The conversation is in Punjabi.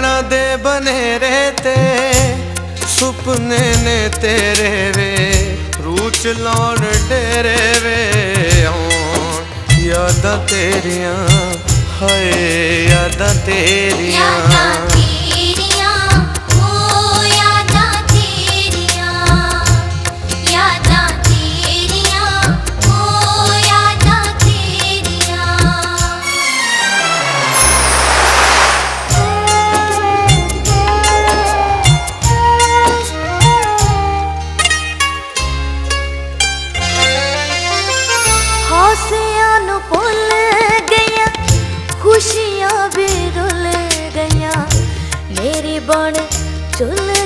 ਦੇ ਹਨੇਰੇ ਤੇ, ਸੁਪਨੇ ਨੇ ਤੇਰੇ ਵੇ, ਰੂਚ ਲਾਉਣ ਡੇਰੇ ਵੇ, ਆਉਣ। ਯਾਦਾਂ ਤੇਰੀਆਂ, ਹਾਏ, ਯਾਦਾਂ ਤੇਰੀਆਂ। ਯਾਦਾਂ ਤੇਰੀਆਂ ਖੁਸ਼ੀਆਂ ਵੀ